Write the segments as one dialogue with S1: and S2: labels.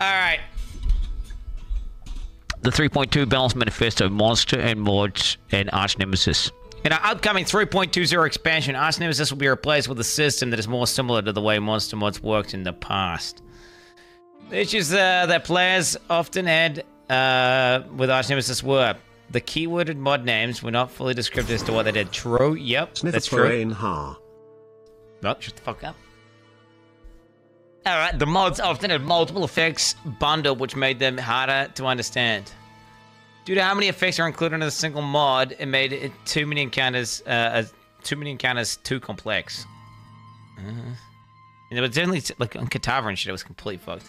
S1: Alright. The 3.2 Balance Manifesto, Monster and Mods, and Arch Nemesis. In our upcoming 3.20 expansion, Arch Nemesis will be replaced with a system that is more similar to the way Monster Mods worked in the past. The issues uh, that players often had uh, with Arch Nemesis were the keyworded mod names were not fully descriptive as to what they did. True, yep, that's true.
S2: Ha.
S1: No, shut the fuck up. Alright, the mods often had multiple effects bundled, which made them harder to understand. Due to how many effects are included in a single mod, it made it too many encounters, uh, too many encounters too complex. Uh, and it was definitely like on Kitava and shit, it was completely fucked.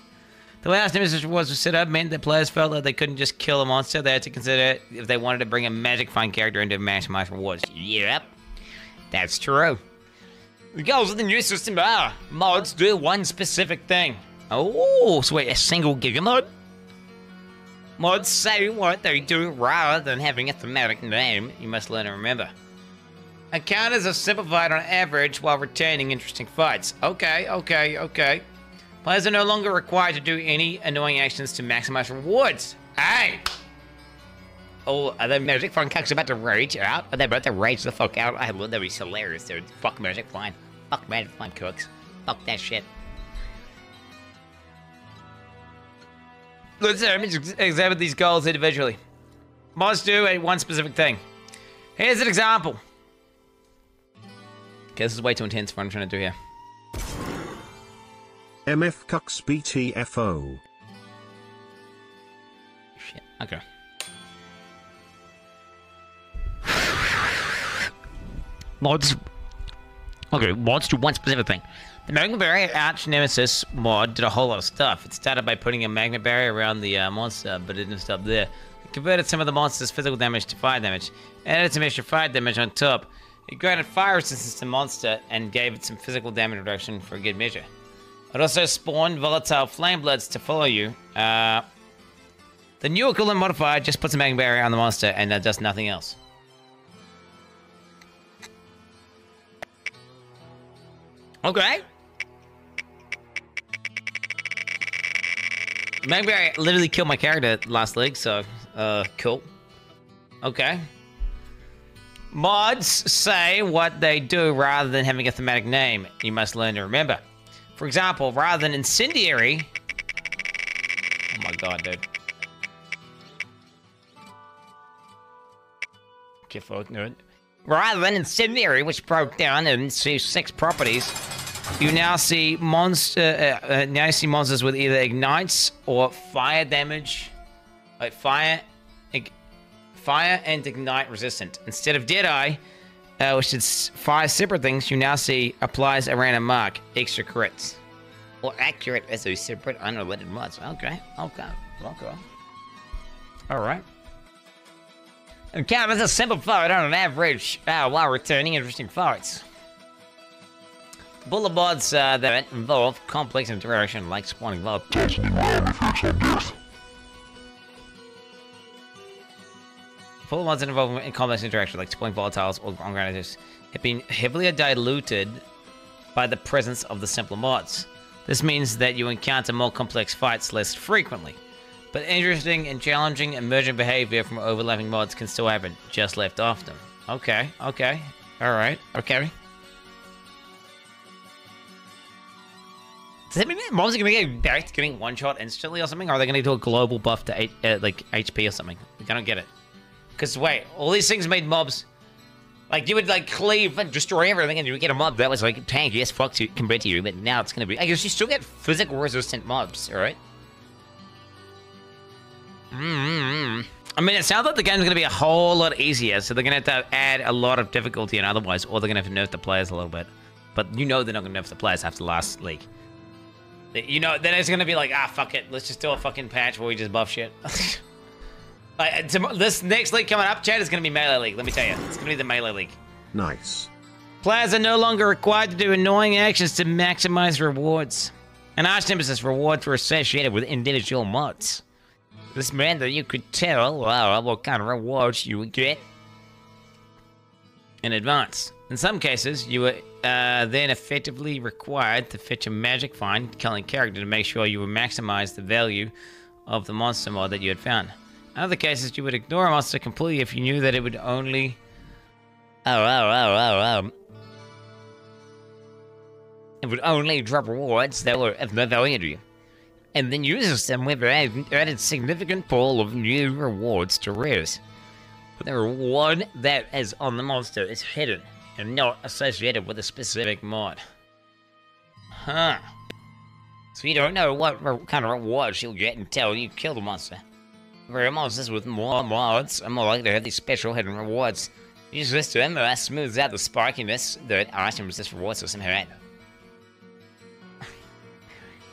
S1: The way Arch Nemesis was set up meant that players felt that they couldn't just kill a monster. They had to consider if they wanted to bring a magic find character into maximize rewards. Yep, that's true. The goals of the new system are mods do one specific thing. Oh, so wait, a single Giga mod? Mods say what they do rather than having a thematic name you must learn to remember. Encounters are simplified on average while retaining interesting fights. Okay, okay, okay. Players are no longer required to do any annoying actions to maximize rewards. Hey! Oh, are the Magic Fun Cucks about to rage out? Are they about to rage the fuck out? I love that be hilarious, dude. Fuck Magic Fun. Fuck Magic Fun Cooks. Fuck that shit. Let's examine these goals individually. Must do a one specific thing. Here's an example. Okay, this is way too intense for what I'm trying to do here.
S2: MF Cucks BTFO.
S1: Shit, okay. Mods. Okay, mods do one specific thing. The Magma Barrier Arch Nemesis mod did a whole lot of stuff. It started by putting a magma barrier around the uh, monster, but it didn't stop there. It converted some of the monster's physical damage to fire damage, added some extra fire damage on top. It granted fire resistance to the monster and gave it some physical damage reduction for a good measure. It also spawned volatile flame bloods to follow you. Uh, the new equivalent modifier just puts a magma barrier on the monster and does nothing else. Okay. Maybe I literally killed my character last league, so uh, cool. Okay. Mods say what they do rather than having a thematic name. You must learn to remember. For example, rather than incendiary... Oh my god, dude. Fuck, nerd. Rather than incendiary, which broke down into six properties, you now see monster. Uh, uh, now you see monsters with either ignites or fire damage, like fire, fire and ignite resistant. Instead of Deadeye, uh, which is five separate things, you now see applies a random mark, extra crits. Or accurate as a separate unrelated mods. Okay, okay, okay. Alright. Encounters a simple fight on an average uh, while returning interesting fights. Bullet mods uh, that involve complex interaction like spawning love. Mods that involve complex interaction like spawning volatiles or granites have been heavily diluted by the presence of the simpler mods. This means that you encounter more complex fights less frequently. But interesting and challenging emergent behavior from overlapping mods can still happen, just left off them. Okay, okay, alright, okay. Does that mean mobs are gonna get back to getting one shot instantly or something? Or are they gonna do a global buff to uh, like HP or something? I don't get it. Because wait, all these things made mobs. Like you would like cleave and destroy everything, and you would get a mob that was like tank, yes, fuck to compared to you. But now it's gonna be. I guess you still get physical resistant mobs, all right? Mm -hmm. I mean, it sounds like the game's gonna be a whole lot easier, so they're gonna have to add a lot of difficulty and otherwise, or they're gonna have to nerf the players a little bit. But you know they're not gonna nerf the players after the last league. You know, then it's gonna be like, ah, fuck it, let's just do a fucking patch where we just buff shit. like, this next league coming up, Chad, is gonna be Melee League, let me tell you. It's gonna be the Melee League.
S2: Nice.
S1: Players are no longer required to do annoying actions to maximize rewards. And Arch Nemesis rewards were associated with individual mods. This meant that you could tell well, what kind of rewards you would get in advance. In some cases, you were uh, then effectively required to fetch a magic find killing character to make sure you would maximize the value of the monster mod that you had found. In other cases, you would ignore a monster completely if you knew that it would only. Oh, oh, oh, oh, oh. It would only drop rewards that were of no value to you. And then use them with added significant pool of new rewards to rares. The reward that is on the monster is hidden and not associated with a specific mod. Huh. So you don't know what kind of rewards you'll get until you kill the monster. For monsters with more mods are more likely to have these special hidden rewards. Use this to that smooths out the sparkiness that item resist reward system had.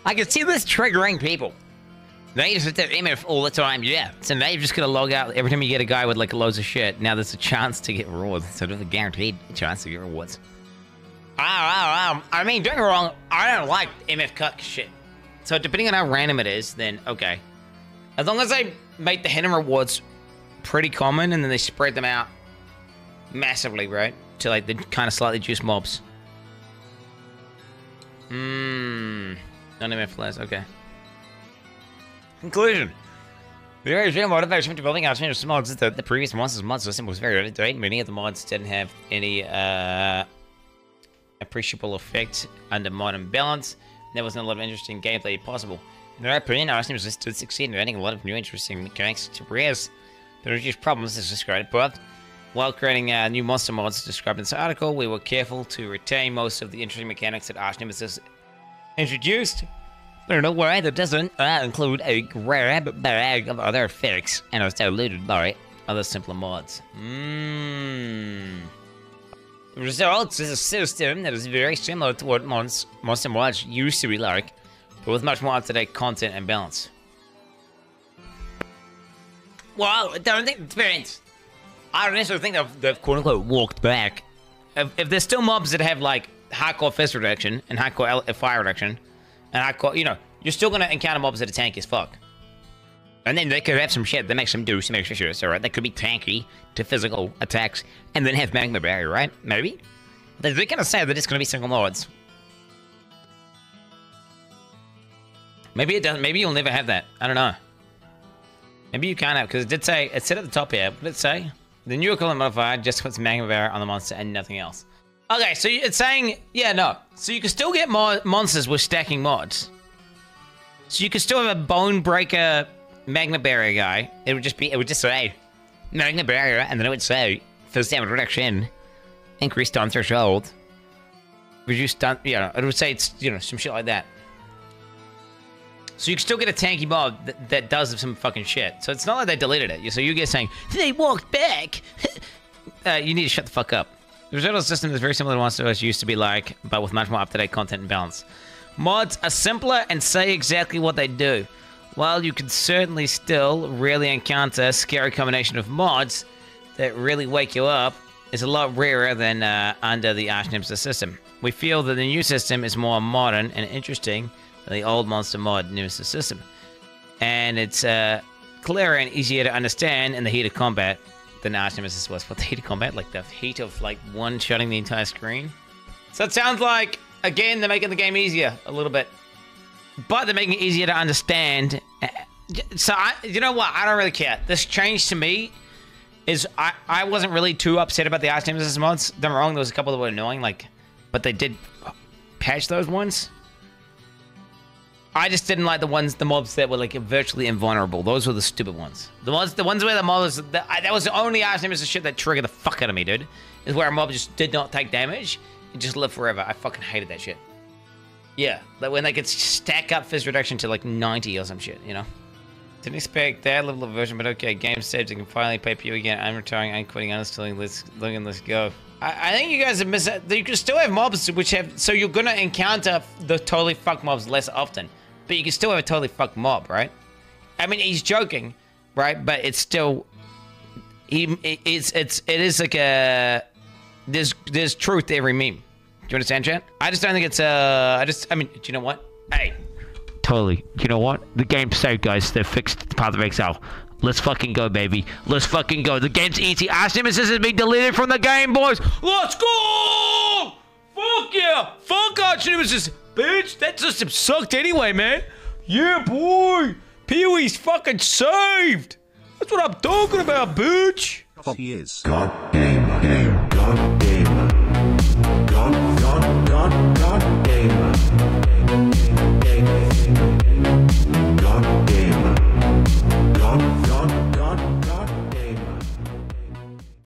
S1: I can see this triggering people. They just hit their MF all the time, yeah. So now you're just gonna log out every time you get a guy with like loads of shit. Now there's a chance to get rewards instead of a guaranteed chance to get rewards. Ah, ah, ah. I mean, don't get wrong, I don't like MF cut shit. So depending on how random it is, then okay. As long as they make the hidden rewards pretty common and then they spread them out massively, right? To like the kind of slightly juiced mobs. Mmm. Non MF flares, okay. Conclusion. The very real motivation for building out changes mods is that the previous monsters mod system was very out of date. Many of the mods didn't have any uh, appreciable effect under modern balance. There wasn't a lot of interesting gameplay possible. In their opinion, our did succeed in adding a lot of new interesting mechanics to rares. The reduced problems as described above. While creating uh, new monster mods described in this article, we were careful to retain most of the interesting mechanics that Arch Nemesis introduced. A way that doesn't uh, include a grab bag of other effects and is diluted by other simpler mods. Mmm. The result is a system that is very similar to what Mons- Monster Mods used to be like, but with much more up-to-date content and balance. Well, I don't think experience. I don't necessarily think they've, they've quote-unquote walked back. If, if there's still mobs that have like hardcore fist reduction and hardcore fire reduction, and hardcore, you know, you're still gonna encounter mobs that are tanky as fuck. And then they could have some shit that makes them do some extra shit, alright? They could be tanky to physical attacks and then have magma barrier, right? Maybe? They're gonna say that it's gonna be single mods. Maybe it doesn't. Maybe you'll never have that. I don't know. Maybe you can't have, because it did say, it said at the top here, what did it say? The new equivalent modifier just puts magma barrier on the monster and nothing else. Okay, so it's saying, yeah, no. So you can still get mo monsters with stacking mods. So you could still have a bone breaker magma barrier guy. It would just be, it would just say magma barrier, and then it would say fizz damage reduction, increased stun threshold, reduced stun, you know, it would say it's, you know, some shit like that. So you can still get a tanky mob that, that does some fucking shit. So it's not like they deleted it. So you get saying, they walked back. uh, you need to shut the fuck up. The the system is very similar to Monster OS used to be like, but with much more up-to-date content and balance. Mods are simpler and say exactly what they do. While you can certainly still rarely encounter a scary combination of mods that really wake you up, it's a lot rarer than uh, under the Arch Nemesis system. We feel that the new system is more modern and interesting than the old Monster Mod Nemesis system. And it's uh, clearer and easier to understand in the heat of combat than Arch Nemesis was. for the heat combat? Like the heat of like one shutting the entire screen? So it sounds like, again, they're making the game easier a little bit. But they're making it easier to understand. Uh, so, I, you know what? I don't really care. This change to me is I, I wasn't really too upset about the Arch Nemesis mods. Don't wrong, there was a couple that were annoying, like, but they did patch those ones. I just didn't like the ones, the mobs that were like virtually invulnerable. Those were the stupid ones. The ones, the ones where the mob was, the, that was the only Arch Nemesis shit that triggered the fuck out of me, dude. Is where a mob just did not take damage and just live forever. I fucking hated that shit. Yeah, like when they could stack up fizz reduction to like 90 or some shit, you know? Didn't expect that level of version, but okay, game saved. I can finally pay you again. I'm retiring. I'm quitting. Uninstalling. Let's look and let's go. I, I think you guys have missed. You can still have mobs which have. So you're gonna encounter the totally fuck mobs less often, but you can still have a totally fuck mob, right? I mean, he's joking, right? But it's still. He, it's it's it is like a. There's there's truth to every meme. Do you understand, Chat? I just don't think it's uh. I just I mean, do you know what? Hey,
S3: Totally. You know what? The game's saved, guys. They fixed the Path of Exile.
S1: Let's fucking go, baby. Let's fucking go. The game's easy. Arch Nemesis has been deleted from the game, boys. Let's go! Fuck yeah! Fuck Arch Nemesis, bitch. That system sucked anyway, man. Yeah, boy. Pee-wee's fucking saved. That's what I'm talking about, bitch.
S2: He is.
S3: God gamer. God gamer. God